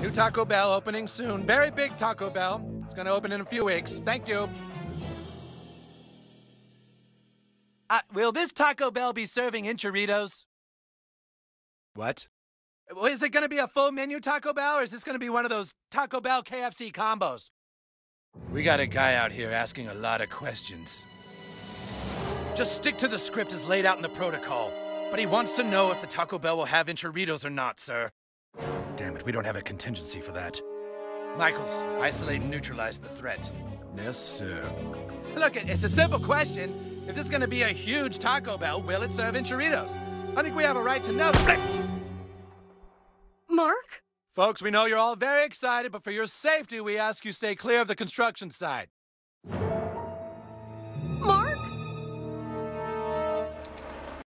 New Taco Bell opening soon. Very big Taco Bell. It's gonna open in a few weeks. Thank you. Uh, will this Taco Bell be serving enchiritos? What? Is it gonna be a full menu Taco Bell, or is this gonna be one of those Taco Bell KFC combos? We got a guy out here asking a lot of questions. Just stick to the script as laid out in the protocol. But he wants to know if the Taco Bell will have enchiritos or not, sir. Damn it, we don't have a contingency for that. Michaels, isolate and neutralize the threat. Yes, sir. Look, it- it's a simple question. If this is gonna be a huge Taco Bell, will it serve enchiritos? I think we have a right to know. Mark? Folks, we know you're all very excited, but for your safety, we ask you stay clear of the construction site.